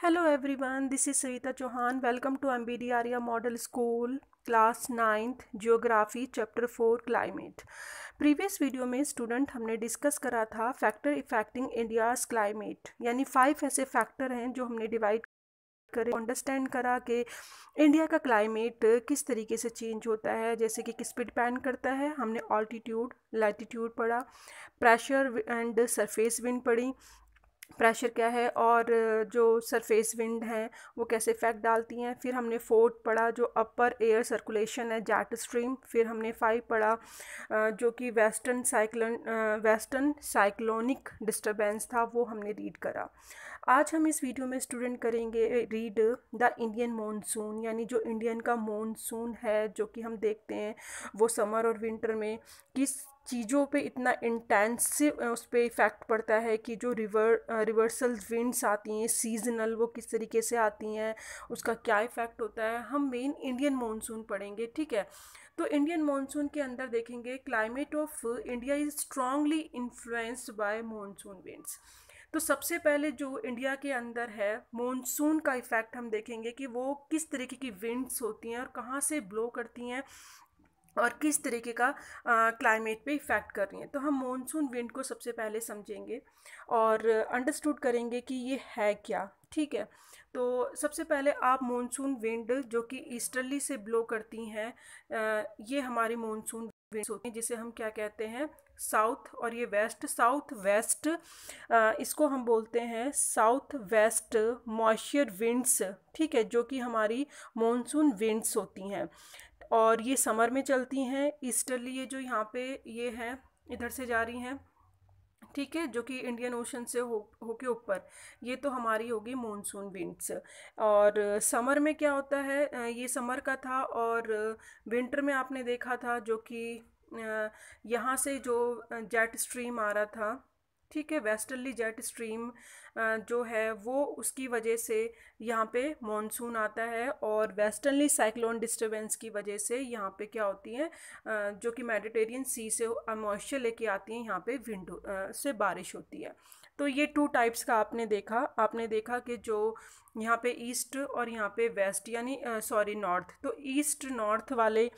Hello everyone, this is Savita Chauhan. Welcome to MBD Arya model school class ninth geography chapter four climate previous video में student हमने discuss करा था factor affecting India's climate यानी five ऐसे factor हैं जो हमने divide करे अंडरस्टैंड करा कि इंडिया का क्लाइमेट किस तरीके से चेंज होता है जैसे कि किस पे डिपेंड करता है। हमने ऑल्टीट्यूड लैटीट्यूड पढ़ा प्रेशर एंड सरफेस विंड पढ़ी प्रेशर क्या है और जो सरफेस विंड हैं, वो कैसे इफ़ेक्ट डालती हैं। फिर हमने फोर्थ पढ़ा जो अपर एयर सर्कुलेशन है जैट स्ट्रीम। फिर हमने फाइव पढ़ा जो कि western cyclone western cyclonic disturbance था, वो हमने रीड करा। आज हम इस वीडियो में स्टूडेंट करेंगे रीड द इंडियन मॉनसून, यानी जो इंडियन का मॉनसून है, जो कि हम देखते हैं वो समर और विंटर में किस चीज़ों पे इतना इंटेंसिव उस पर इफ़ेक्ट पड़ता है कि जो रिवर रिवर्सल विंड्स आती हैं सीजनल वो किस तरीके से आती हैं, उसका क्या इफ़ेक्ट होता है, हम मेन इंडियन मानसून पढ़ेंगे, ठीक है? तो इंडियन मानसून के अंदर देखेंगे climate of India is strongly influenced by monsoon winds तो सबसे पहले जो इंडिया के अंदर है मानसून का इफ़ेक्ट हम देखेंगे कि वो किस तरीके की विंड्स होती हैं और कहाँ से ब्लो करती हैं और किस तरीके का क्लाइमेट पे इफ़ेक्ट कर रही हैं। तो हम मानसून विंड को सबसे पहले समझेंगे और अंडरस्टूड करेंगे कि ये है क्या, ठीक है? तो सबसे पहले आप मानसून विंड जो कि ईस्टर्ली से ब्लो करती हैं ये हमारी मानसून विंड्स होती हैं, जिसे हम क्या कहते हैं? साउथ और ये वेस्ट साउथ वेस्ट इसको हम बोलते हैं साउथ वेस्ट मॉइस्चर विंड्स ठीक है? जो कि हमारी मानसून विंड्स होती हैं। और ये समर में चलती हैं ईस्टर्ली ये जो यहाँ पे ये हैं, इधर से जा रही हैं, ठीक है, जो कि इंडियन ओशन से हो, होके ऊपर। ये तो हमारी होगी मानसून विंड्स और समर में क्या होता है ये समर का था और विंटर में आपने देखा था जो कि यहाँ से जो जेट स्ट्रीम आ रहा था ठीक है वेस्टर्ली जेट स्ट्रीम जो है, वो उसकी वजह से यहाँ पे मॉनसून आता है और वेस्टर्नली साइक्लोन डिस्टरबेंस की वजह से यहाँ पे क्या होती हैं जो कि मेडिटेरियन सी से मॉइस्चर लेके आती हैं, यहाँ पे विंडो से बारिश होती है। तो ये टू टाइप्स का आपने देखा आपने देखा कि जो यहाँ पे ईस्ट और यहाँ पे वेस्ट, यानी सॉरी, नॉर्थ। तो ईस्ट, नॉर्थ वाले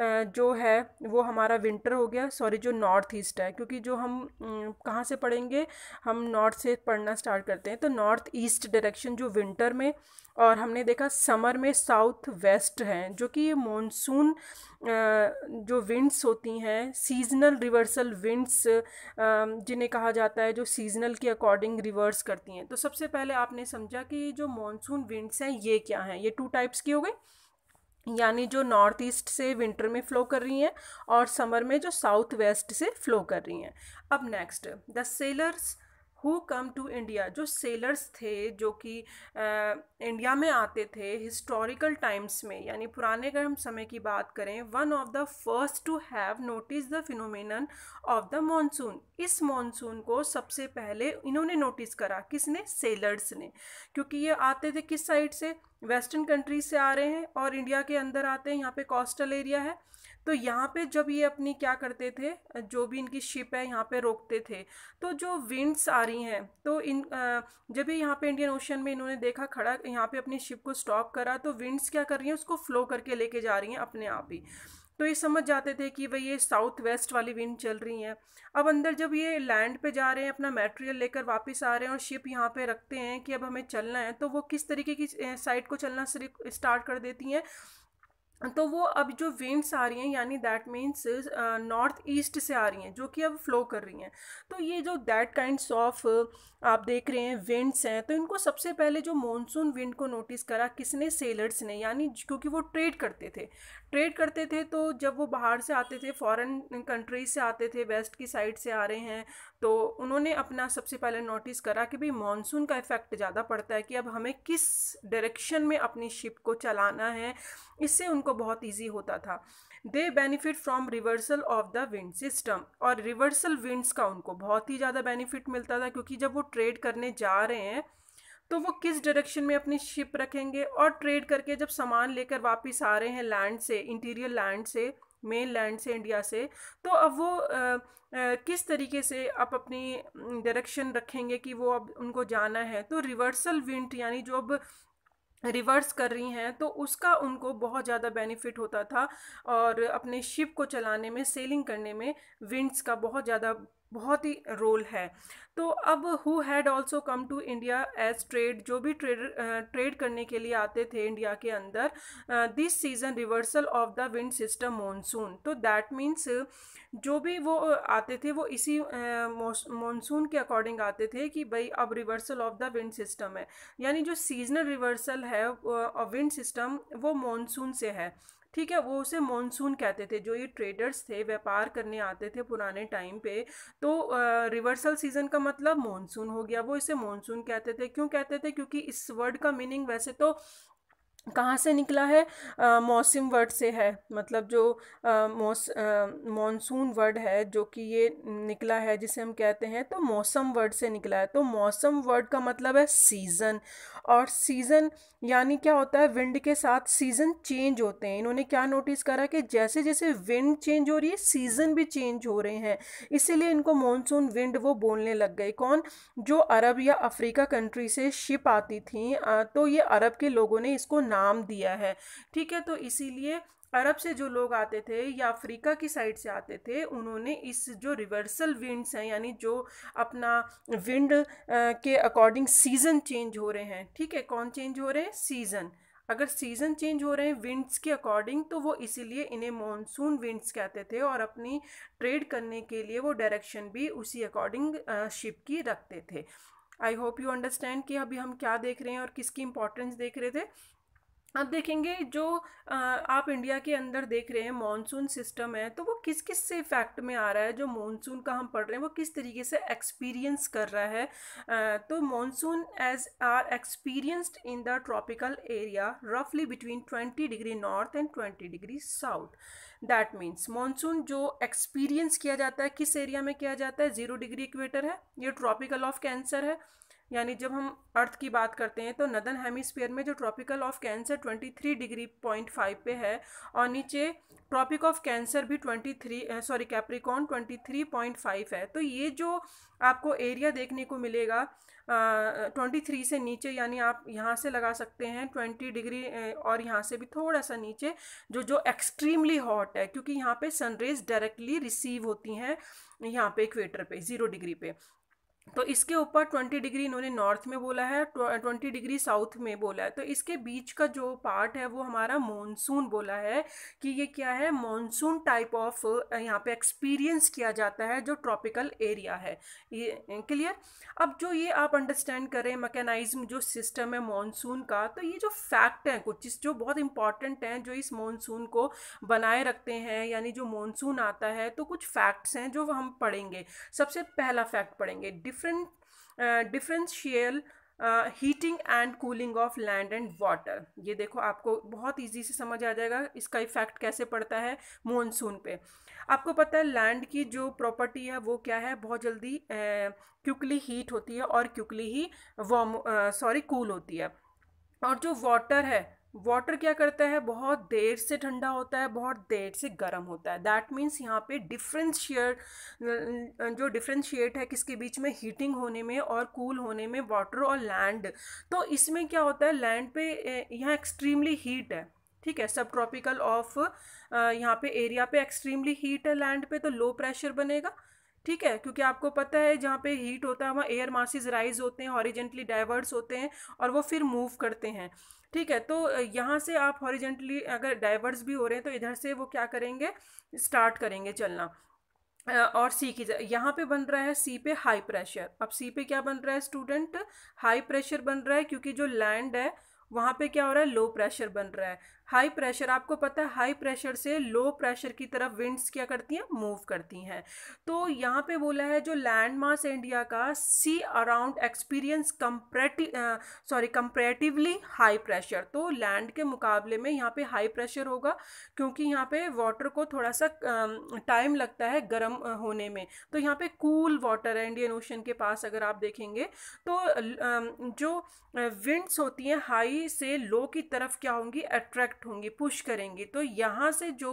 जो है, वो हमारा विंटर हो गया। सॉरी, जो नॉर्थ ईस्ट है, क्योंकि जो हम कहाँ से पढ़ेंगे, हम नॉर्थ से पढ़ना स्टार्ट करते हैं। तो नॉर्थ ईस्ट डायरेक्शन, जो विंटर में और हमने देखा समर में साउथ वेस्ट हैं, जो कि ये मानसून जो विंड्स होती हैं सीजनल रिवर्सल विंड्स जिन्हें कहा जाता है, जो सीजनल के अकॉर्डिंग रिवर्स करती हैं। तो सबसे पहले आपने समझा कि जो मानसून विंड्स हैं, ये क्या हैं? ये टू टाइप्स की हो गई। यानी जो नॉर्थ ईस्ट से विंटर में फ़्लो कर रही हैं और समर में जो साउथ वेस्ट से फ़्लो कर रही हैं। अब next the sailors who come to India जो सेलर्स थे, जो कि इंडिया में आते थे हिस्टोरिकल टाइम्स में, यानी पुराने अगर हम समय की बात करें one of the first to have notice the phenomenon of the monsoon इस मानसून को सबसे पहले इन्होंने नोटिस करा, किसने? सेलर्स ने। क्योंकि ये आते थे किस साइड से? वेस्टर्न कंट्रीज़ से आ रहे हैं और इंडिया के अंदर आते हैं, यहाँ पे कोस्टल एरिया है। तो यहाँ पे जब ये अपनी क्या करते थे? जो भी इनकी शिप है, यहाँ पे रोकते थे। तो जो विंड्स आ रही हैं तो इन जब भी यहाँ पे इंडियन ओशन में इन्होंने देखा, खड़ा, यहाँ पे अपनी शिप को स्टॉप करा तो विंड्स क्या कर रही हैं? उसको फ्लो करके लेके जा रही हैं अपने आप ही। तो ये समझ जाते थे कि भाई ये साउथ वेस्ट वाली विंड चल रही हैं। अब अंदर जब ये लैंड पे जा रहे हैं, अपना मटेरियल लेकर वापस आ रहे हैं और शिप यहाँ पे रखते हैं कि अब हमें चलना है तो वो किस तरीके की साइड को चलना स्टार्ट कर देती हैं? तो वो अब जो विंड्स आ रही हैं, यानी दैट मीन्स नॉर्थ ईस्ट से आ रही हैं, जो कि अब फ्लो कर रही हैं। तो ये जो दैट काइंड्स ऑफ़ आप देख रहे हैं विंड्स हैं तो इनको सबसे पहले जो मॉनसून विंड को नोटिस करा किसने? सेलर्स ने, यानी क्योंकि वो ट्रेड करते थे। ट्रेड करते थे तो जब वो बाहर से आते थे फॉरेन कंट्रीज़ से आते थे वेस्ट की साइड से आ रहे हैं तो उन्होंने अपना सबसे पहले नोटिस करा कि भाई मानसून का इफ़ेक्ट ज़्यादा पड़ता है कि अब हमें किस डायरेक्शन में अपनी शिप को चलाना है इससे उनको बहुत ईजी होता था। They benefit from reversal of the wind system और रिवर्सल विंड्स का उनको बहुत ही ज़्यादा बेनिफिट मिलता था क्योंकि जब वो ट्रेड करने जा रहे हैं तो वो किस डायरेक्शन में अपनी शिप रखेंगे और ट्रेड करके जब सामान लेकर वापस आ रहे हैं लैंड से इंटीरियर लैंड से मेन लैंड से इंडिया से तो अब वो आ, आ, किस तरीके से आप अपनी डायरेक्शन रखेंगे कि वो अब उनको जाना है? तो रिवर्सल विंड यानी जो अब रिवर्स कर रही हैं तो उसका उनको बहुत ज़्यादा बेनिफिट होता था और अपने शिप को चलाने में सेलिंग करने में विंड्स का बहुत ज़्यादा बहुत ही रोल है। तो अब who had also come to India as trade जो भी ट्रेड ट्रेड करने के लिए आते थे इंडिया के अंदर this season reversal of the wind system monsoon तो दैट मीन्स जो भी वो आते थे वो इसी मानसून के अकॉर्डिंग आते थे कि भाई अब reversal of the wind system है। यानी जो सीजनल रिवर्सल है विंड सिस्टम वो मानसून से है। ठीक है, वो उसे मानसून कहते थे, जो ये ट्रेडर्स थे, व्यापार करने आते थे पुराने टाइम पे तो रिवर्सल सीज़न का मतलब मानसून हो गया। वो इसे मानसून कहते थे। क्यों कहते थे? क्योंकि इस वर्ड का मीनिंग वैसे तो कहाँ से निकला है? मौसम वर्ड से है। मतलब जो मॉनसून वर्ड है, जो कि ये निकला है जिसे हम कहते हैं तो मौसम वर्ड से निकला है। तो मौसम वर्ड का मतलब है सीज़न। और सीज़न यानी क्या होता है? विंड के साथ सीज़न चेंज होते हैं। इन्होंने क्या नोटिस करा कि जैसे जैसे विंड चेंज हो रही है, सीज़न भी चेंज हो रहे हैं। इसीलिए इनको मानसून विंड वो बोलने लग गए। कौन? जो अरब या अफ्रीका कंट्री से शिप आती थी। तो ये अरब के लोगों ने इसको नाम दिया है। ठीक है तो इसीलिए अरब से जो लोग आते थे या अफ्रीका की साइड से आते थे, उन्होंने इस जो रिवर्सल विंड्स हैं, यानी जो अपना विंड के अकॉर्डिंग सीज़न चेंज हो रहे हैं। ठीक है, कौन चेंज हो रहे हैं? सीज़न। अगर सीज़न चेंज हो रहे हैं विंड्स के अकॉर्डिंग तो वो इसीलिए इन्हें मानसून विंड्स कहते थे और अपनी ट्रेड करने के लिए वो डायरेक्शन भी उसी अकॉर्डिंग शिप की रखते थे। आई होप यू अंडरस्टैंड कि अभी हम क्या देख रहे हैं और किसकी इंपॉर्टेंस देख रहे थे। अब देखेंगे जो आप इंडिया के अंदर देख रहे हैं मानसून सिस्टम है तो वो किस किस से इफ़ेक्ट में आ रहा है? जो मानसून का हम पढ़ रहे हैं, वो किस तरीके से एक्सपीरियंस कर रहा है? तो monsoon as are experienced in the tropical area रफली between twenty degree north and twenty degree south that means monsoon जो एक्सपीरियंस किया जाता है, किस एरिया में किया जाता है? ज़ीरो डिग्री इक्वेटर है, ये ट्रॉपिकल ऑफ़ कैंसर है यानी जब हम अर्थ की बात करते हैं तो नदन हेमिस्फीयर में जो tropical of cancer 23 degree point five पे है और नीचे ट्रॉपिक ऑफ़ कैंसर भी 23 सॉरी, कैप्रिकॉन 23.5 है। तो ये जो आपको एरिया देखने को मिलेगा ट्वेंटी थ्री से नीचे, यानी आप यहाँ से लगा सकते हैं ट्वेंटी डिग्री और यहाँ से भी थोड़ा सा नीचे, जो जो एक्सट्रीमली हॉट है, क्योंकि यहाँ पे सनरेज डायरेक्टली रिसीव होती हैं यहाँ पे इक्वेटर पे, ज़ीरो डिग्री पे। तो इसके ऊपर ट्वेंटी डिग्री इन्होंने नॉर्थ में बोला है ट्वेंटी डिग्री साउथ में बोला है। तो इसके बीच का जो पार्ट है, वो हमारा मॉनसून बोला है कि ये क्या है? मॉनसून टाइप ऑफ़ यहाँ पे एक्सपीरियंस किया जाता है जो ट्रॉपिकल एरिया है। ये क्लियर अब जो ये आप अंडरस्टैंड करें मैकेनाइज्म जो सिस्टम है मॉनसून का तो ये जो फैक्ट हैं, कुछ जो बहुत इंपॉर्टेंट हैं, जो इस मॉनसून को बनाए रखते हैं, यानी जो मॉनसून आता है तो कुछ फैक्ट्स हैं जो हम पढ़ेंगे। सबसे पहला फैक्ट पढ़ेंगे different differential heating and cooling of land and water ये देखो आपको बहुत इजी से समझ आ जाएगा इसका इफ़ेक्ट कैसे पड़ता है मानसून पे। आपको पता है लैंड की जो प्रॉपर्टी है वो क्या है? बहुत जल्दी क्विकली हीट होती है और क्विकली ही वार्म सॉरी कूल होती है। और जो वाटर है वाटर क्या करता है? बहुत देर से ठंडा होता है, बहुत देर से गर्म होता है। दैट मीन्स यहाँ पे डिफ्रेंशिएट जो डिफ्रेंशिएट है, किसके बीच में? हीटिंग होने में और कूल होने में वाटर और लैंड तो इसमें क्या होता है? लैंड पे यहाँ एक्सट्रीमली हीट है, ठीक है? सब ट्रॉपिकल ऑफ़ यहाँ पे एरिया पे एक्सट्रीमली हीट है लैंड पे तो लो प्रेशर बनेगा, ठीक है? क्योंकि आपको पता है, जहाँ पे हीट होता है, वहाँ एयर मासिस राइज होते हैं हॉरिजेंटली डाइवर्स होते हैं और वो फिर मूव करते हैं। ठीक है तो यहाँ से आप हॉरिजेंटली अगर डाइवर्स भी हो रहे हैं तो इधर से वो क्या करेंगे? स्टार्ट करेंगे चलना। और सी की यहाँ पे बन रहा है सी पे हाई प्रेशर। अब सी पे क्या बन रहा है स्टूडेंट? हाई प्रेशर बन रहा है क्योंकि जो लैंड है, वहाँ पे क्या हो रहा है? लो प्रेशर बन रहा है। हाई प्रेशर, आपको पता है, हाई प्रेशर से लो प्रेशर की तरफ़ विंड्स क्या करती हैं? मूव करती हैं। तो यहाँ पे बोला है जो लैंड मास इंडिया का sea around experience comparative sorry, comparatively high pressure. तो लैंड के मुकाबले में यहाँ पे हाई प्रेशर होगा, क्योंकि यहाँ पे वाटर को थोड़ा सा टाइम लगता है गर्म होने में। तो यहाँ पे कूल वाटर है इंडियन ओशन के पास, अगर आप देखेंगे। तो जो विंड्स होती हैं हाई से लो की तरफ़ क्या होंगी? अट्रैक्ट होंगी, पुश करेंगी तो यहाँ से जो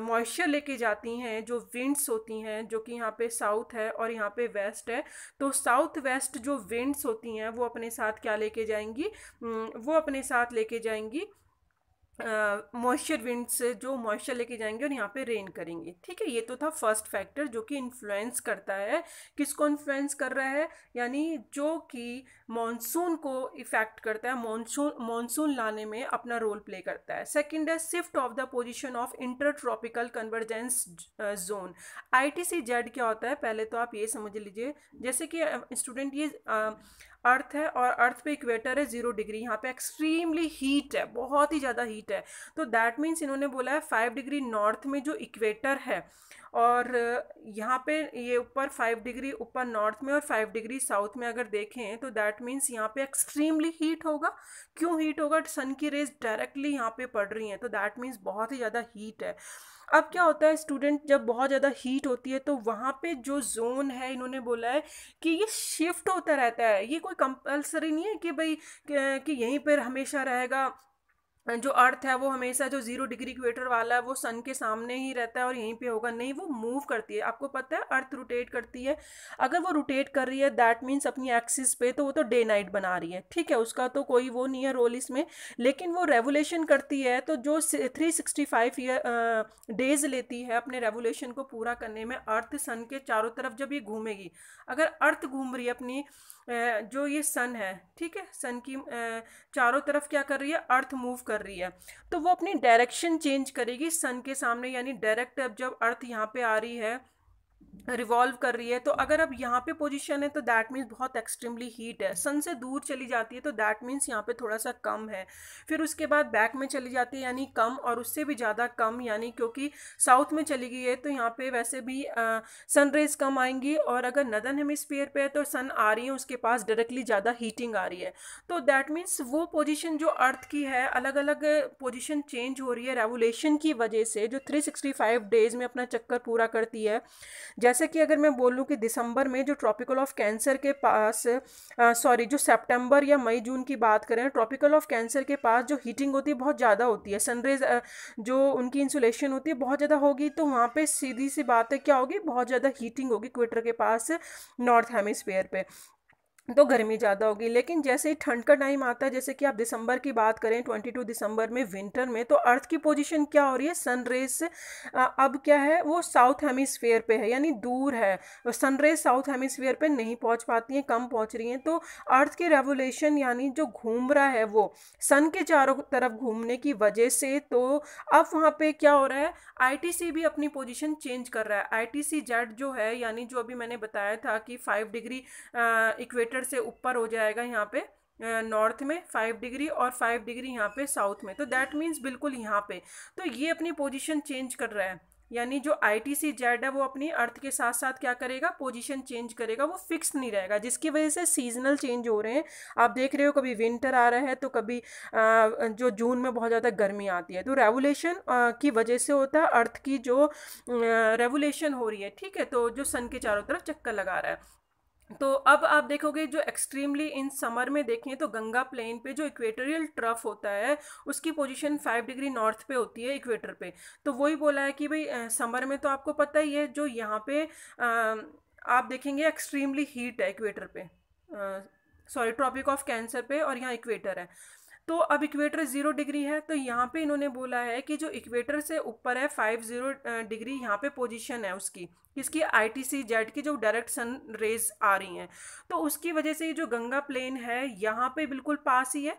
मॉइस्चर लेके जाती हैं, जो विंड्स होती हैं, जो कि यहाँ पे साउथ है और यहाँ पे वेस्ट है तो साउथ वेस्ट जो विंड्स होती हैं, वो अपने साथ क्या लेके जाएँगी? वो अपने साथ लेके जाएँगी मॉइस्चर विंड्स जो मॉइस्चर लेके जाएँगे और यहाँ पे रेन करेंगे। ठीक है, ये तो था फ़र्स्ट फैक्टर जो कि इन्फ्लुएंस करता है। किसको इन्फ्लुएंस कर रहा है? यानी जो कि मॉनसून को इफ़ेक्ट करता है मॉनसून मॉनसून लाने में अपना रोल प्ले करता है। सेकंड है shift of the position of intertropical convergence zone ITC Z क्या होता है? पहले तो आप ये समझ लीजिए। जैसे कि स्टूडेंट ये अर्थ है और अर्थ पे इक्वेटर है ज़ीरो डिग्री यहाँ पे एक्सट्रीमली हीट है, बहुत ही ज़्यादा हीट है। तो दैट मीन्स इन्होंने बोला है फाइव डिग्री नॉर्थ में जो इक्वेटर है और यहाँ पे ये ऊपर फाइव डिग्री ऊपर नॉर्थ में और फाइव डिग्री साउथ में अगर देखें तो दैट मीन्स यहाँ पे एक्सट्रीमली हीट होगा। क्यों हीट होगा? सन की रेज डायरेक्टली यहाँ पे पड़ रही हैं तो दैट मीन्स बहुत ही ज़्यादा हीट है। अब क्या होता है स्टूडेंट जब बहुत ज़्यादा हीट होती है तो वहाँ पे जो जोन है, इन्होंने बोला है कि ये शिफ्ट होता रहता है। ये कोई कंपलसरी नहीं है कि भाई कि यहीं पर हमेशा रहेगा। जो अर्थ है वो हमेशा जो ज़ीरो डिग्री इक्वेटर वाला है, वो सन के सामने ही रहता है और यहीं पे होगा। नहीं, वो मूव करती है। आपको पता है, अर्थ रोटेट करती है। अगर वो रोटेट कर रही है, दैट मीन्स अपनी एक्सिस पे तो वो तो डे नाइट बना रही है। ठीक है, उसका तो कोई वो नहीं है रोल इसमें, लेकिन वो रेवोल्यूशन करती है तो जो three sixty five year days लेती है अपने रेवोल्यूशन को पूरा करने में, अर्थ सन के चारों तरफ़ जब ये घूमेगी, अगर अर्थ घूम रही है अपनी जो ये सन है, ठीक है? सन की चारों तरफ़ क्या कर रही है? अर्थ मूव कर रही है। तो वो अपनी डायरेक्शन चेंज करेगी सन के सामने, यानी डायरेक्ट अब जब अर्थ यहाँ पे आ रही है रिवॉल्व कर रही है तो अगर अब यहाँ पे पोजीशन है तो दैट मीन्स बहुत एक्सट्रीमली हीट है। सन से दूर चली जाती है तो दैट मीन्स यहाँ पे थोड़ा सा कम है। फिर उसके बाद बैक में चली जाती है, यानी कम, और उससे भी ज़्यादा कम, यानी क्योंकि साउथ में चली गई है तो यहाँ पे वैसे भी सन रेज कम आएँगी, और अगर नदन हेमिसफेयर पे है तो सन आ रही है, उसके पास डायरेक्टली ज़्यादा हीटिंग आ रही है। तो दैट मीन्स वो पोजिशन जो अर्थ की है अलग अलग पोजिशन चेंज हो रही है रेवोलेशन की वजह से, जो थ्री डेज़ में अपना चक्कर पूरा करती है जैसे कि अगर मैं बोलूँ कि दिसंबर में जो ट्रॉपिकल ऑफ़ कैंसर के पास सॉरी, जो सितंबर या मई, जून की बात करें, ट्रॉपिकल ऑफ़ कैंसर के पास जो हीटिंग होती है बहुत ज़्यादा होती है। सनरेज जो उनकी इंसुलेशन होती है बहुत ज़्यादा होगी तो वहाँ पर सीधी सी बात है क्या होगी? बहुत ज़्यादा हीटिंग होगी क्वेटर के पास नॉर्थ हेमिसफेयर पे। तो गर्मी ज़्यादा होगी। लेकिन जैसे ही ठंड का टाइम आता है, जैसे कि आप दिसंबर की बात करें, ट्वेंटी टू दिसंबर में विंटर में तो अर्थ की पोजीशन क्या हो रही है? सन रेज अब क्या है, वो साउथ हेमिसफेयर पे है, यानी दूर है। सन रेज साउथ हेमिसफेयर पे नहीं पहुँच पाती हैं, कम पहुँच रही हैं। तो अर्थ की रेवोल्यूशन, यानी जो घूम रहा है वो, सन के चारों तरफ़ घूमने की वजह से तो अब वहाँ पर क्या हो रहा है? आईटीसी भी अपनी पोजिशन चेंज कर रहा है। आई टी जो है, यानी जो अभी मैंने बताया था कि फाइव डिग्री इक्वेटर इक्वेटर से ऊपर हो जाएगा यहाँ पे नॉर्थ में फाइव डिग्री और फाइव डिग्री यहाँ पे साउथ में। तो दैट मीन्स बिल्कुल यहाँ पे। तो ये अपनी पोजीशन चेंज कर रहा है। यानी जो आई टी सी जेड है वो अपनी अर्थ के साथ साथ क्या करेगा? पोजीशन चेंज करेगा। वो फिक्स नहीं रहेगा। जिसकी वजह से सीजनल चेंज हो रहे हैं। आप देख रहे हो कभी विंटर आ रहा है तो कभी जो जून में बहुत ज़्यादा गर्मी आती है। तो रेवोलेशन की वजह से होता है अर्थ की जो रेवोलेशन हो रही है। ठीक है? तो जो सन के चारों तरफ़ चक्कर लगा रहा है। तो अब आप देखोगे जो एक्सट्रीमली इन समर में देखें तो गंगा प्लेन पे जो इक्वेटोरियल ट्रफ होता है, उसकी पोजीशन फाइव डिग्री नॉर्थ पे होती है इक्वेटर पे। तो वही बोला है कि भाई समर में तो आपको पता ही है जो यहाँ पे आप देखेंगे एक्सट्रीमली हीट है इक्वेटर पे। सॉरी ट्रॉपिक ऑफ़ कैंसर पे और यहाँ इक्वेटर है। तो अब इक्वेटर ज़ीरो डिग्री है तो यहाँ पे इन्होंने बोला है कि जो इक्वेटर से ऊपर है, फाइव ज़ीरो डिग्री यहाँ पे पोजीशन है उसकी, इसकी आई टी सी जेड की जो डायरेक्ट सन रेज आ रही हैं। तो उसकी वजह से ये जो गंगा प्लेन है, यहाँ पे बिल्कुल पास ही है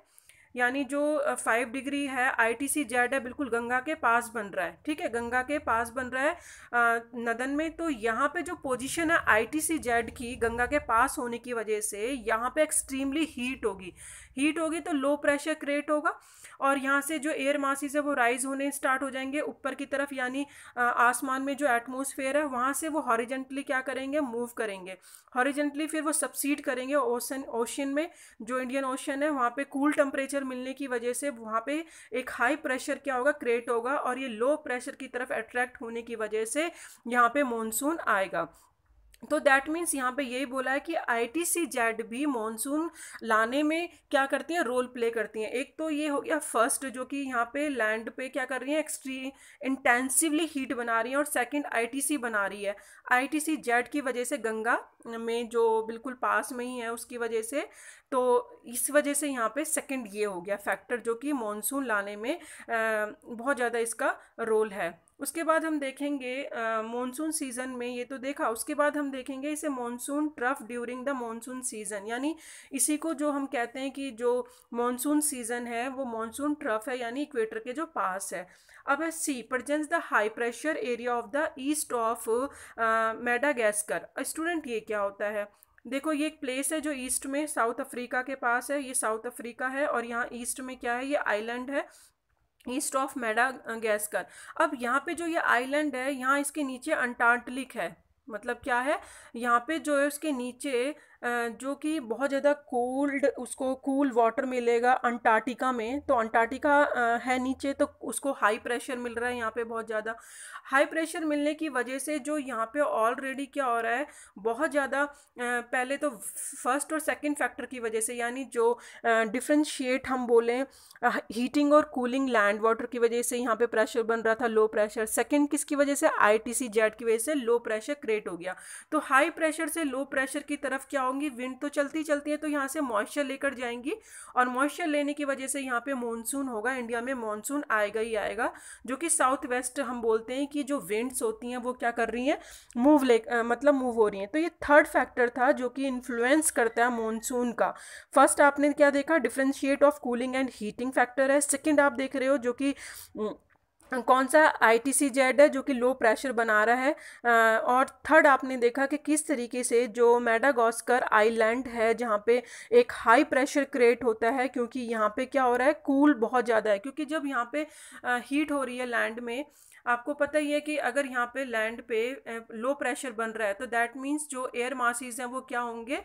यानी जो फाइव डिग्री है आई टी सी जेड है बिल्कुल गंगा के पास बन रहा है ठीक है? गंगा के पास बन रहा है। आ, नदन में तो यहाँ पे जो पोजीशन है आई टी सी जेड की गंगा के पास होने की वजह से यहाँ पे एक्सट्रीमली हीट होगी। हीट होगी तो लो प्रेशर क्रिएट होगा और यहाँ से जो एयर मासिस है वो राइज होने स्टार्ट हो जाएँगे। ऊपर की तरफ़ यानी आसमान में जो एटमोसफेयर है वहाँ से वो हॉरिजेंटली क्या करेंगे? मूव करेंगे। हॉरिजेंटली फिर वो सबसीड करेंगे ओशन ओशन में। जो इंडियन ओशन है वहाँ पे कूल टेम्परेचर मिलने की वजह से वहाँ पे एक हाई प्रेशर क्या होगा क्रिएट होगा और ये लो प्रेशर की तरफ़ अट्रैक्ट होने की वजह से यहाँ पे मानसून आएगा। तो दैट मीन्स यहाँ पे यही बोला है कि आई टी सी जेड भी मानसून लाने में क्या करती हैं? रोल प्ले करती हैं। एक तो ये हो गया फ़र्स्ट जो कि यहाँ पे लैंड पे क्या कर रही हैं? एक्सट्री इंटेंसिवली हीट बना रही हैं और सेकंड आईटीसी बना रही है। आईटीसी जेड की वजह से गंगा में जो बिल्कुल पास में ही है, उसकी वजह से तो इस वजह से यहाँ पे सेकंड ये हो गया फैक्टर जो कि मानसून लाने में बहुत ज़्यादा इसका रोल है। उसके बाद हम देखेंगे मानसून सीज़न में ये तो देखा, उसके बाद हम देखेंगे इसे monsoon trough during the monsoon season यानी इसी को जो हम कहते हैं कि जो मानसून सीज़न है, वो मानसून ट्रफ है, यानी इक्वेटर के जो पास है। अब है see presence the high pressure area of the east of Madagascar student ये क्या होता है? देखो, ये एक प्लेस है जो ईस्ट में साउथ अफ्रीका के पास है, ये साउथ अफ्रीका है और यहाँ ईस्ट में क्या है? ये आइलैंड है। ईस्ट ऑफ़ मेडागैस्कर अब यहाँ पे जो ये आइलैंड है, यहाँ इसके नीचे अंटार्कटिक है। मतलब क्या है? यहाँ पे जो है उसके नीचे जो कि बहुत ज़्यादा कोल्ड उसको कूल वाटर मिलेगा अंटार्कटिका में। तो अंटार्कटिका है नीचे तो उसको हाई प्रेशर मिल रहा है यहाँ पे बहुत ज़्यादा। हाई प्रेशर मिलने की वजह से जो यहाँ पे ऑलरेडी क्या हो रहा है, बहुत ज़्यादा पहले तो फ़र्स्ट और सेकंड फैक्टर की वजह से, यानी जो डिफ्रेंशिएट हम बोलें हीटिंग और कूलिंग लैंड वाटर की वजह से यहाँ पे प्रेशर बन रहा था लो प्रेशर सेकंड किसकी वजह से? आईटीसी जेट की वजह से लो प्रेशर क्रिएट हो गया। तो हाई प्रेशर से लो प्रेशर की तरफ़ क्या होंगी विंड तो चलती चलती है तो यहाँ से मॉइस्चर लेकर जाएँगी और मॉइस्चर लेने की वजह से यहाँ पे मानसून होगा इंडिया में मानसून आएगा ही आएगा, जो कि साउथ वेस्ट हम बोलते हैं कि जो विंड्स होती हैं, वो क्या कर रही हैं मूव ले मतलब मूव हो रही हैं। तो ये थर्ड फैक्टर था जो कि इन्फ्लुएंस करता है मानसून का। फ़र्स्ट आपने क्या देखा? Differentiate of cooling and heating factor है। सेकेंड आप देख रहे हो जो कि कौन सा आई टी सी जेड है जो कि लो प्रेशर बना रहा है? और थर्ड आपने देखा कि किस तरीके से जो मेडागॉस्कर आइलैंड है, जहाँ पे एक हाई प्रेशर क्रिएट होता है, क्योंकि यहाँ पे क्या हो रहा है? कूल बहुत ज़्यादा है, क्योंकि जब यहाँ पे हीट हो रही है लैंड में आपको पता ही है कि अगर यहाँ पे लैंड पे लो प्रेशर बन रहा है तो दैट मीन्स जो एयर मासीज हैं वो क्या होंगे?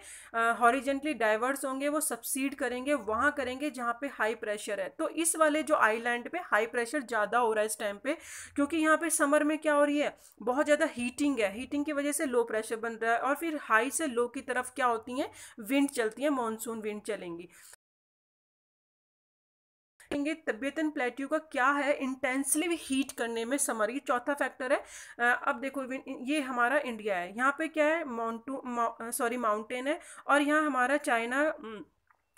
हॉरिजेंटली डाइवर्स होंगे, वो सबसीड करेंगे, वहाँ करेंगे जहाँ पे हाई प्रेशर है। तो इस वाले जो आईलैंड पे हाई प्रेशर ज़्यादा हो रहा है इस टाइम पे, क्योंकि यहाँ पे समर में क्या हो रही है? बहुत ज़्यादा हीटिंग है। हीटिंग की वजह से लो प्रेशर बन रहा है और फिर हाई से लो की तरफ़ क्या होती हैं? विंड चलती है मानसून विंड चलेंगी। देखेंगे तबियतन प्लेट्यू का क्या है इंटेंसली हीट करने में समर ये चौथा फैक्टर है। अब देखो ये हमारा इंडिया है। यहाँ पे क्या है माउंटू सॉरी माउंटेन है और यहाँ हमारा चाइना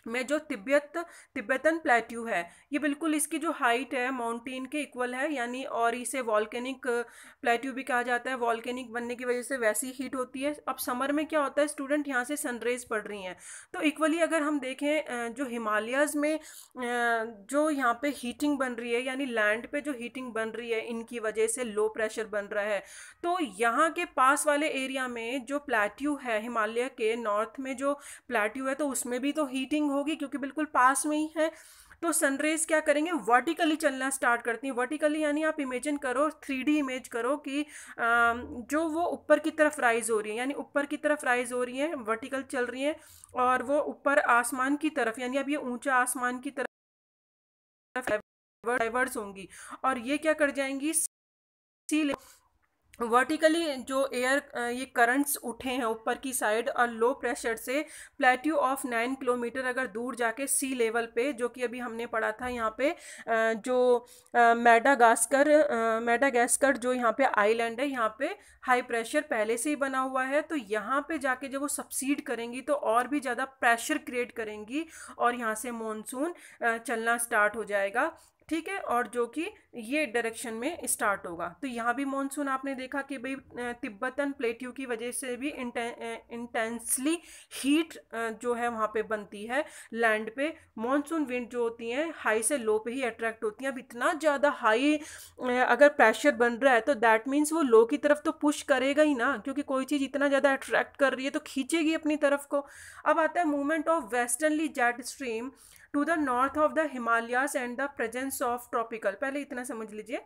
में जो तिब्बत, तिब्बतन प्लेट्यू है, ये बिल्कुल इसकी जो हाइट है माउंटेन के इक्वल है, यानी और इसे वॉल्केनिक प्लेट्यू भी कहा जाता है। वॉल्केनिक बनने की वजह से वैसी हीट होती है। अब समर में क्या होता है स्टूडेंट यहाँ से सनरेज पड़ रही हैं। तो इक्वली अगर हम देखें जो हिमालयाज़ में जो यहाँ पे हीटिंग बन रही है, यानी लैंड पे जो हीटिंग बन रही है, इनकी वजह से लो प्रेशर बन रहा है। तो यहाँ के पास वाले एरिया में जो प्लेट्यू है, हिमालय के नॉर्थ में जो प्लेट्यू है तो उसमें भी तो हीटिंग होगी क्योंकि बिल्कुल पास में ही है। तो सनरेज क्या करेंगे? वर्टिकली चलना स्टार्ट करती हैं। वर्टिकली यानी आप इमेजिन करो थ्री इमेज करो कि जो वो ऊपर की तरफ़ राइज हो रही है, यानी ऊपर की तरफ़ राइज हो रही है वर्टिकल चल रही है, और वो ऊपर आसमान की तरफ़, यानी अब ये ऊँचा आसमान की तरफ़ डाइवर्स होंगी। और ये क्या कर जाएँगी? सी वर्टिकली जो एयर ये करंट्स उठे हैं ऊपर की साइड और लो प्रेशर से प्लेट्यू ऑफ़ नाइन किलोमीटर अगर दूर जाके सी लेवल पे, जो कि अभी हमने पढ़ा था यहाँ पे जो मेडागास्कर मेडागास्कर जो यहाँ पे आइलैंड है, यहाँ पे हाई प्रेशर पहले से ही बना हुआ है तो यहाँ पे जाके जब वो सबसीड करेंगी तो और भी ज़्यादा प्रेशर क्रिएट करेंगी और यहाँ से मानसून चलना स्टार्ट हो जाएगा। ठीक है? और जो कि ये डायरेक्शन में स्टार्ट होगा। तो यहाँ भी मानसून आपने देखा कि भाई तिब्बतन प्लेट्यू की वजह से भी इंटेंसली हीट जो है वहाँ पे बनती है लैंड पे। मानसून विंड जो होती हैं हाई से लो पे ही अट्रैक्ट होती हैं। अब इतना ज़्यादा हाई अगर प्रेशर बन रहा है तो दैट मीन्स वो लो की तरफ़ तो पुश करेगा ही ना, क्योंकि कोई चीज़ इतना ज़्यादा अट्रैक्ट कर रही है तो खींचेगी अपनी तरफ़ को। अब आता है movement of westernly jet stream to the north of the Himalayas and the presence of tropical पहले इतना समझ लीजिए।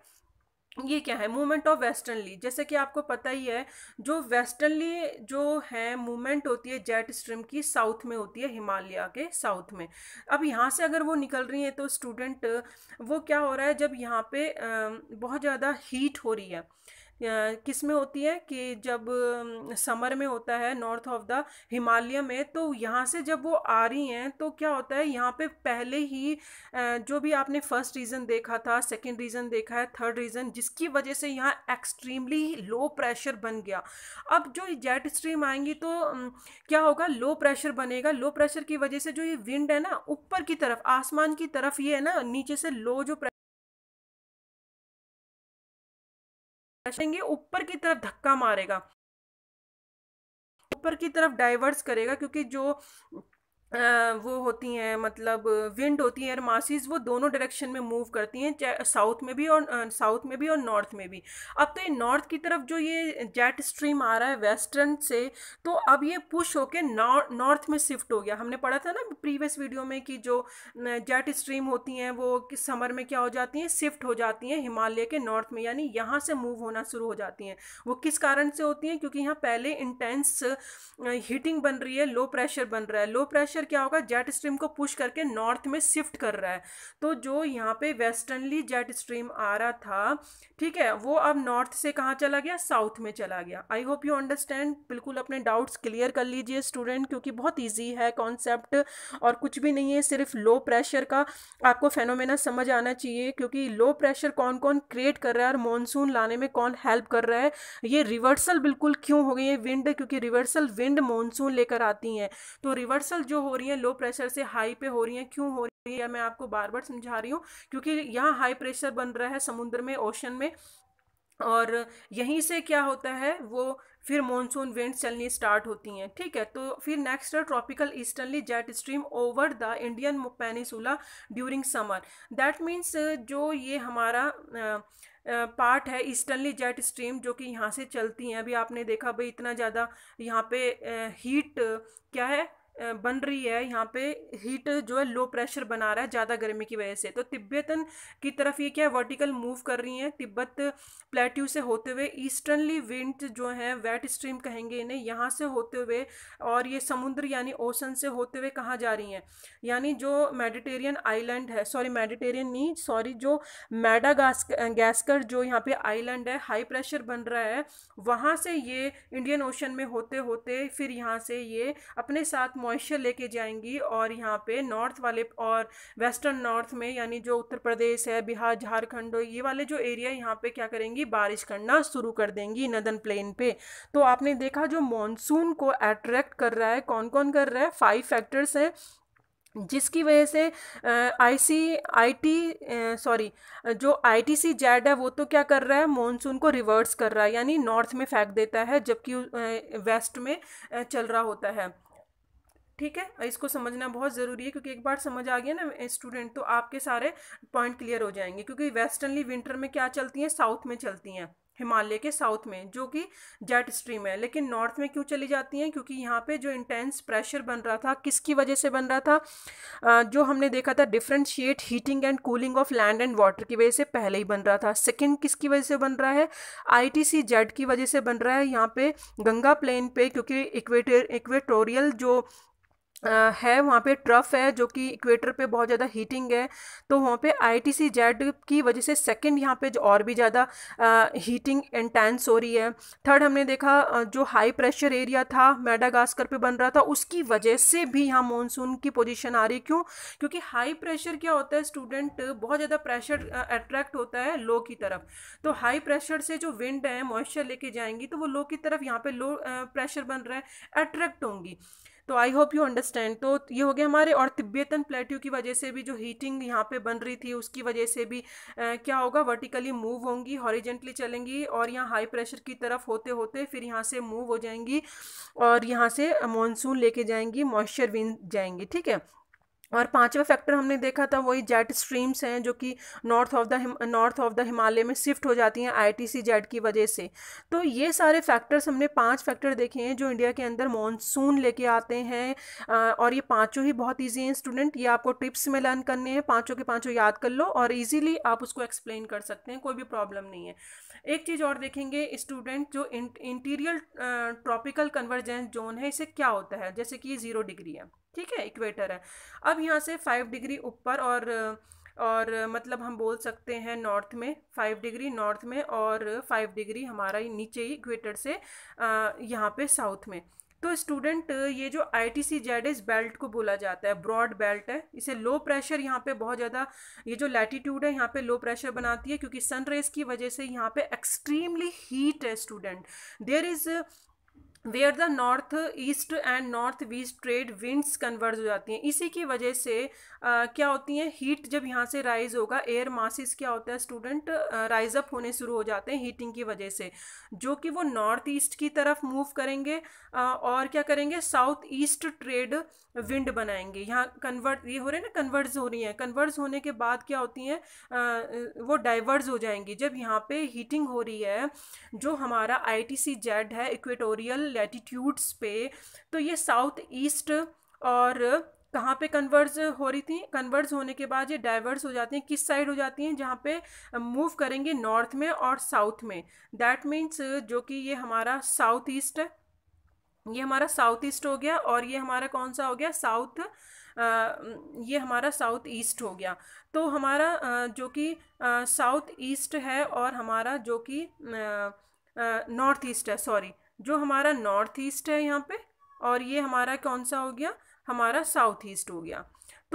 ये क्या है? मूवमेंट ऑफ़ वेस्टर्नली जैसे कि आपको पता ही है, जो वेस्टर्नली जो है मूवमेंट होती है जेट स्ट्रीम की साउथ में होती है हिमालय के साउथ में. अब यहाँ से अगर वो निकल रही है तो स्टूडेंट वो क्या हो रहा है? जब यहाँ पे बहुत ज़्यादा हीट हो रही है किसमें होती है कि जब समर में होता है, नॉर्थ ऑफ़ द हिमालय में तो यहाँ से जब वो आ रही हैं तो क्या होता है, यहाँ पे पहले ही जो भी आपने फ़र्स्ट रीज़न देखा था सेकंड रीज़न देखा है थर्ड रीज़न जिसकी वजह से यहाँ एक्सट्रीमली लो प्रेशर बन गया। अब जो जेट स्ट्रीम आएँगी तो क्या होगा लो प्रेशर बनेगा। लो प्रेशर की वजह से जो ये विंड है ना, ऊपर की तरफ़, आसमान की तरफ़ ये है ना, नीचे से लो जो ऊपर की तरफ़ धक्का मारेगा। ऊपर की तरफ़ डाइवर्स करेगा क्योंकि जो वो होती हैं मतलब विंड होती है एयर मासिस वो दोनों डायरेक्शन में मूव करती हैं साउथ में भी और साउथ में भी और नॉर्थ में भी। अब तो ये नॉर्थ की तरफ़ जो ये जेट स्ट्रीम आ रहा है वेस्टर्न से तो अब ये पुश होके नॉर्थ में शिफ्ट हो गया। हमने पढ़ा था ना प्रीवियस वीडियो में कि जो जेट स्ट्रीम होती हैं, वो समर में क्या हो जाती हैं, शिफ्ट हो जाती हैं हिमालय के नॉर्थ में, यानी यहाँ से मूव होना शुरू हो जाती हैं। वो किस कारण से होती हैं? क्योंकि यहाँ पहले इंटेंस हीटिंग बन रही है, लो प्रेशर बन रहा है। लो प्रेशर क्या होगा? जेट स्ट्रीम को पुश करके नॉर्थ में शिफ्ट कर रहा है। तो जो यहाँ पे वेस्टर्नली जेट स्ट्रीम आ रहा था, ठीक है, वो अब नॉर्थ से कहाँ चला गया? साउथ में चला गया। आई होप यू अंडरस्टैंड बिल्कुल अपने डाउट्स क्लियर कर लीजिए स्टूडेंट क्योंकि बहुत ईजी है कॉन्सेप्ट और कुछ भी नहीं है, सिर्फ़ लो प्रेशर का। आपको फेनोमेना समझ आना चाहिए, क्योंकि लो प्रेशर कौन कौन क्रिएट कर रहा है और मानसून लाने में कौन हेल्प कर रहा है? ये रिवर्सल बिल्कुल क्यों हो गई है? विंड क्योंकि रिवर्सल विंड मानसून लेकर आती हैं। तो रिवर्सल जो हो रही है लो प्रेशर से हाई पे हो रही है, क्यों हो रही है मैं आपको बार बार समझा रही हूँ, क्योंकि यहाँ हाई प्रेशर बन रहा है समुद्र में ओशन में और यहीं से क्या होता है, वो फिर मानसून विंड चलनी स्टार्ट होती हैं, ठीक है? तो फिर नेक्स्ट है tropical easterly jet stream over the Indian peninsula during summer that means जो ये हमारा पार्ट है ईस्टर्नली जेट स्ट्रीम जो कि यहाँ से चलती हैं, अभी आपने देखा भाई इतना ज़्यादा यहाँ पे हीट क्या है? बन रही है। यहाँ पे हीट जो है लो प्रेशर बना रहा है ज़्यादा गर्मी की वजह से। तो तिब्बतन की तरफ़ ये क्या वर्टिकल मूव कर रही हैं तिब्बत प्लेट्यू से होते हुए। ईस्टर्नली विंड जो है वेट स्ट्रीम कहेंगे इन्हें, यहाँ से होते हुए और ये समुद्र यानी ओसन से होते हुए कहाँ जा रही हैं? यानी जो मेडिटेरियन आइलैंड है सॉरी मेडिटेरियन नहीं सॉरी जो मैडागास जो यहाँ पे आइलैंड है हाई प्रेशर बन रहा है। वहाँ से ये इंडियन ओशन में होते होते फिर यहाँ से ये अपने साथ मॉइस्चर लेके जाएँगी और यहाँ पे नॉर्थ वाले और वेस्टर्न नॉर्थ में, यानी जो उत्तर प्रदेश है, बिहार, झारखंड, ये वाले जो एरिया यहाँ पे क्या करेंगी? बारिश करना शुरू कर देंगी नदन प्लेन पे। तो आपने देखा जो मानसून को अट्रैक्ट कर रहा है कौन कौन कर रहा है? फाइव फैक्टर्स हैं, जिसकी वजह से आई सी आई टी सॉरी जो आई टी सी जेड है, वो तो क्या कर रहा है? मानसून को रिवर्स कर रहा है, यानी नॉर्थ में फेंक देता है, जबकि वेस्ट में चल रहा होता है। ठीक है? इसको समझना बहुत ज़रूरी है क्योंकि एक बार समझ आ गया ना स्टूडेंट तो आपके सारे पॉइंट क्लियर हो जाएँगे। क्योंकि वेस्टर्नली विंटर में क्या चलती हैं? साउथ में चलती हैं, हिमालय के साउथ में, जो कि जेट स्ट्रीम है। लेकिन नॉर्थ में क्यों चली जाती हैं? क्योंकि यहाँ पे जो इंटेंस प्रेशर बन रहा था, किसकी वजह से बन रहा था? जो हमने देखा था, differentiate heating and cooling of land and water की वजह से पहले ही बन रहा था। सेकंड किसकी वजह से बन रहा है? आईटीसी जेड की वजह से बन रहा है यहाँ पे गंगा प्लेन पे, क्योंकि इक्वेटर, इक्वेटोरियल जो है, वहाँ पे ट्रफ है, जो कि इक्वेटर पे बहुत ज़्यादा हीटिंग है तो वहाँ पे आई टी सी जेड की वजह से सेकंड यहाँ पे जो और भी ज़्यादा हीटिंग इंटेंस हो रही है। थर्ड हमने देखा जो हाई प्रेशर एरिया था, मेडागास्कर पे बन रहा था, उसकी वजह से भी यहाँ मानसून की पोजीशन आ रही क्यों? क्योंकि हाई प्रेशर क्या होता है, स्टूडेंट बहुत ज़्यादा प्रेशर अट्रैक्ट होता है लो की तरफ़। तो हाई प्रेशर से जो विंड है, मॉइस्चर लेके जाएँगी तो वो लो की तरफ़ यहाँ पे लो प्रेशर बन रहा है, अट्रैक्ट होंगी। तो आई होप यू अंडरस्टैंड तो ये हो गया हमारे और तिब्बतन प्लेट्यू की वजह से भी जो हीटिंग यहाँ पे बन रही थी उसकी वजह से भी आ, क्या होगा वर्टिकली मूव होंगी हॉरिजेंटली चलेंगी और यहाँ हाई प्रेशर की तरफ़ होते होते फिर यहाँ से मूव हो जाएँगी और यहाँ से मानसून लेके जाएँगी मॉइस्चर विन जाएँगी ठीक है? और पांचवा फैक्टर हमने देखा था, वही जेट स्ट्रीम्स हैं, जो कि north of the north of the Himalaya में शिफ्ट हो जाती हैं आईटीसी जेट की वजह से। तो ये सारे फैक्टर्स हमने पाँच फैक्टर देखे हैं, जो इंडिया के अंदर मानसून लेके आते हैं और ये पाँचों ही बहुत इजी हैं स्टूडेंट ये आपको टिप्स में लर्न करने हैं, पाँचों के पाँचों याद कर लो और ईजिली आप उसको एक्सप्लेन कर सकते हैं, कोई भी प्रॉब्लम नहीं है। एक चीज़ और देखेंगे स्टूडेंट जो इंटीरियर ट्रॉपिकल कन्वर्जेंस जोन है, इसे क्या होता है? जैसे कि ये ज़ीरो डिग्री है। ठीक है, इक्वेटर है। अब यहाँ से फाइव डिग्री ऊपर और और मतलब हम बोल सकते हैं नॉर्थ में फाइव डिग्री नॉर्थ में और फाइव डिग्री हमारा नीचे ही इक्वेटर से यहाँ पे साउथ में। तो स्टूडेंट ये जो आई टी सी जेड इस बेल्ट को बोला जाता है ब्रॉड बेल्ट है, इसे लो प्रेशर यहाँ पे बहुत ज़्यादा, ये जो लैटीट्यूड है यहाँ पे लो प्रेशर बनाती है क्योंकि सन रेज की वजह से यहाँ पे एक्सट्रीमली हीट है student there is where the north east and north west trade winds converge हो जाती हैं। इसी की वजह से आ, क्या होती हैं हीट जब यहाँ से राइज होगा एयर मासिस क्या होता है स्टूडेंट राइज अप होने शुरू हो जाते हैं हीटिंग की वजह से जो कि वो नॉर्थ ईस्ट की तरफ़ मूव करेंगे आ, और क्या करेंगे साउथ ईस्ट ट्रेड विंड बनाएँगे। यहाँ कन्वर्ट ये हो रहे हैं ना कन्वर्ज हो रही हैं। कन्वर्ज होने के बाद क्या होती हैं वो डाइवर्स हो जाएँगी। जब यहाँ पे हीटिंग हो रही है जो हमारा आई टी सी जेड है इक्वेटोरियल लैटिट्यूड्स पे तो ये साउथ ईस्ट और कहाँ पे कन्वर्ज हो रही थी? कन्वर्ज होने के बाद ये डाइवर्स हो जाती हैं, किस साइड हो जाती हैं? जहाँ पे मूव करेंगे नॉर्थ में और साउथ में। दैट मीन्स जो कि ये हमारा साउथ ईस्ट ये हमारा साउथ ईस्ट हो गया और ये हमारा कौन सा हो गया? साउथ ये हमारा साउथ ईस्ट हो गया। तो हमारा जो कि साउथ ईस्ट है और हमारा जो कि नॉर्थ ईस्ट है सॉरी जो हमारा नॉर्थ ईस्ट है यहाँ पे, और ये हमारा कौन सा हो गया? हमारा साउथ ईस्ट हो गया।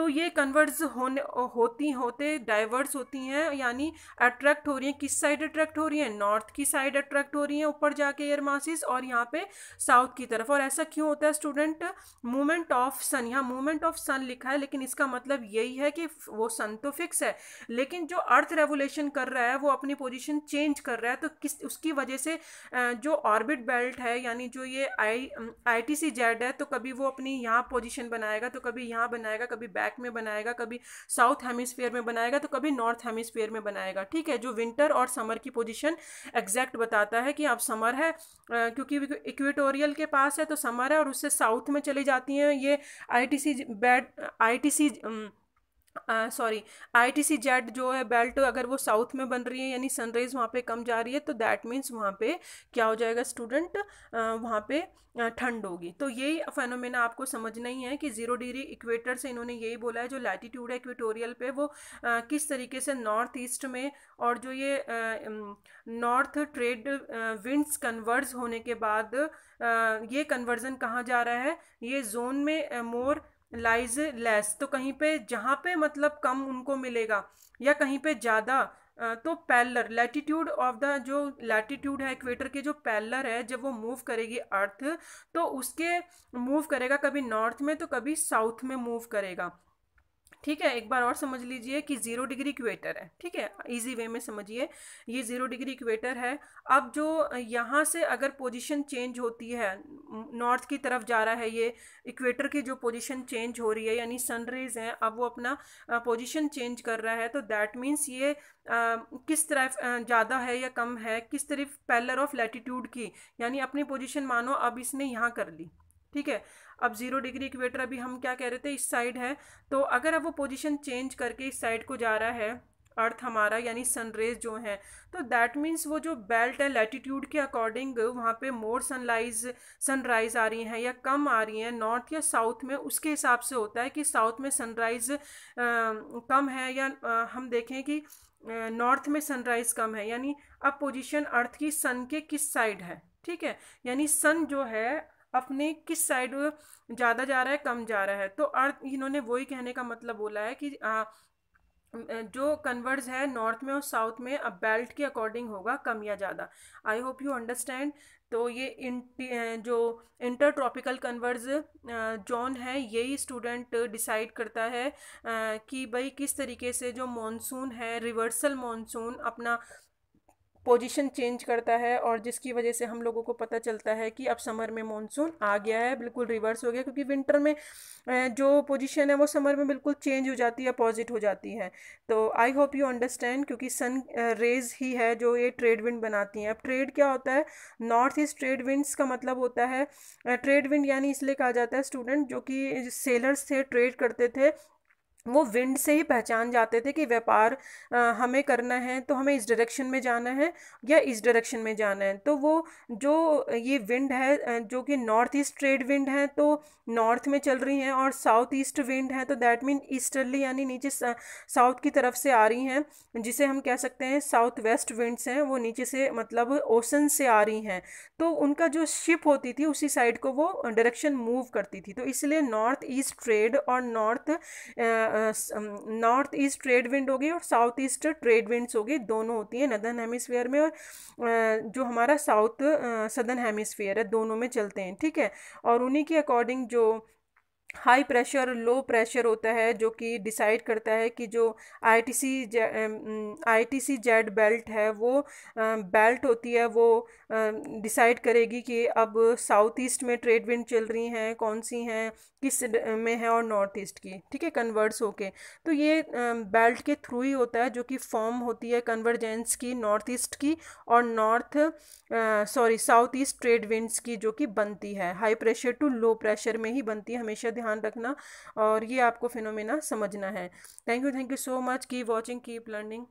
तो ये कन्वर्ट्स होने, होती, होते डाइवर्स होती हैं, यानी अट्रैक्ट हो रही हैं, किस साइड अट्रैक्ट हो रही हैं? नॉर्थ की साइड अट्रैक्ट हो रही हैं, ऊपर जाके एयर मासिस और यहाँ पे साउथ की तरफ़। और ऐसा क्यों होता है स्टूडेंट मूवमेंट ऑफ़ सन यहाँ मूवमेंट ऑफ़ सन लिखा है, लेकिन इसका मतलब यही है कि वो सन तो फिक्स है। लेकिन जो अर्थ रेवोल्यूशन कर रहा है, वो अपनी पोजिशन चेंज कर रहा है तो किस, उसकी वजह से जो ऑर्बिट बेल्ट है, यानी जो ये आई आई टी सी जेड है तो कभी वो अपनी यहाँ पोजिशन बनाएगा तो कभी यहाँ बनाएगा, कभी बैक में बनाएगा, कभी साउथ हेमिसफेयर में बनाएगा तो कभी नॉर्थ हेमिसफेयर में बनाएगा। ठीक है, जो विंटर और समर की पोजिशन एग्जैक्ट बताता है कि अब समर है क्योंकि इक्वेटोरियल के पास है तो समर है और उससे साउथ में चली जाती हैं ये I T C bad I T C sorry I T C Z जो है बेल्ट अगर वो साउथ में बन रही है यानी सनराइज़ वहाँ पे कम जा रही है तो दैट मीन्स वहाँ पे क्या हो जाएगा स्टूडेंट वहाँ पे ठंड होगी। तो यही फेनोमेना आपको समझना ही है कि ज़ीरो डिग्री इक्वेटर से इन्होंने यही बोला है जो लैटिट्यूड है इक्वेटोरियल पे वो आ, किस तरीके से नॉर्थ ईस्ट में और जो ये नॉर्थ ट्रेड विंड्स कन्वर्ज होने के बाद आ, ये कन्वर्जन कहाँ जा रहा है? ये जोन में मोर लाइज लेस तो कहीं पे जहाँ पे मतलब कम उनको मिलेगा, या कहीं पे ज़्यादा तो पैलर लैटिट्यूड ऑफ़ द जो लैटिट्यूड है इक्वेटर के जो पैलर है, जब वो मूव करेगी अर्थ तो उसके मूव करेगा कभी नॉर्थ में तो कभी साउथ में मूव करेगा। ठीक है एक बार और समझ लीजिए कि ज़ीरो डिग्री इक्वेटर है ठीक है? इजी वे में समझिए ये ज़ीरो डिग्री इक्वेटर है। अब जो यहाँ से अगर पोजीशन चेंज होती है नॉर्थ की तरफ़ जा रहा है ये इक्वेटर की जो पोजीशन चेंज हो रही है यानी सनरेज हैं अब वो अपना पोजीशन चेंज कर रहा है तो दैट मीन्स ये आ, किस तरफ़ ज़्यादा है या कम है किस तरफ़ पैलर ऑफ़ लैटिट्यूड की यानी अपनी पोजीशन मानो अब इसने यहाँ कर ली। ठीक है? अब ज़ीरो डिग्री इक्वेटर अभी हम क्या कह रहे थे? इस साइड है। तो अगर अब वो पोजीशन चेंज करके इस साइड को जा रहा है अर्थ हमारा यानी सनरेज जो है तो दैट मीन्स वो जो बेल्ट है लैटिट्यूड के अकॉर्डिंग वहाँ पे मोर सनलाइज सनराइज आ रही हैं या कम आ रही हैं नॉर्थ या साउथ में उसके हिसाब से होता है कि साउथ में सनराइज कम है या आ, हम देखें कि नॉर्थ में सनराइज कम है। यानी अब पोजीशन अर्थ की सन के किस साइड है? ठीक है? यानी सन जो है अपने किस साइड ज़्यादा जा रहा है कम जा रहा है? तो अर्थ इन्होंने वही कहने का मतलब बोला है कि आ, जो कन्वर्ज है नॉर्थ में और साउथ में अब बेल्ट के अकॉर्डिंग होगा कम या ज़्यादा। आई होप यू अंडरस्टैंड तो ये इन जो इंटर ट्रॉपिकल कन्वर्ज जोन है यही स्टूडेंट डिसाइड करता है कि भाई किस तरीके से जो मॉनसून है रिवर्सल मॉनसून अपना पोजीशन चेंज करता है और जिसकी वजह से हम लोगों को पता चलता है कि अब समर में मानसून आ गया है, बिल्कुल रिवर्स हो गया क्योंकि विंटर में जो पोजीशन है वो समर में बिल्कुल चेंज हो जाती है अपोजिट हो जाती है। तो आई होप यू अंडरस्टैंड क्योंकि सन रेज ही है जो ये ट्रेड विंड बनाती हैं। अब ट्रेड क्या होता है? नॉर्थ ईस्ट ट्रेड विंड्स का मतलब होता है ट्रेड विंड यानी इसलिए कहा जाता है स्टूडेंट जो कि सेलर्स थे ट्रेड करते थे वो विंड से ही पहचान जाते थे कि व्यापार हमें करना है तो हमें इस डायरेक्शन में जाना है या इस डायरेक्शन में जाना है। तो वो जो ये विंड है जो कि नॉर्थ ईस्ट ट्रेड विंड है तो नॉर्थ में चल रही हैं और साउथ ईस्ट विंड है तो दैट मीन ईस्टर्ली यानी नीचे साउथ की तरफ़ से आ रही हैं, जिसे हम कह सकते हैं साउथ वेस्ट विंड्स हैं, वो नीचे से मतलब ओशन से आ रही हैं। तो उनका जो शिप होती थी, उसी साइड को वो डायरेक्शन मूव करती थी। तो इसलिए नॉर्थ ईस्ट ट्रेड और north north east trade wind होगी और साउथ ईस्ट ट्रेड विंड्स होगी दोनों होती हैं नदर्न हेमिसफेयर में और जो हमारा साउथ सदर्न हेमिसफेयर है, दोनों में चलते हैं, ठीक है? और उन्हीं के अकॉर्डिंग जो हाई प्रेशर, लो प्रेशर होता है, जो कि डिसाइड करता है कि जो आईटीसी आईटीसी जेड बेल्ट है, वो बेल्ट होती है, वो डिसाइड करेगी कि अब साउथ ईस्ट में ट्रेड विंड चल रही हैं, कौन सी हैं, किसमें है और नॉर्थ ईस्ट की, ठीक है, कन्वर्ट्स होके। तो ये बेल्ट के थ्रू ही होता है, जो कि फॉर्म होती है कन्वर्जेंस की, नॉर्थ ईस्ट की और north sorry, south east trade winds की, जो कि बनती है। High pressure to low pressure में ही बनती है, हमेशा ध्यान रखना और ये आपको फिनोमिना समझना है। Thank you thank you so much keep watching keep learning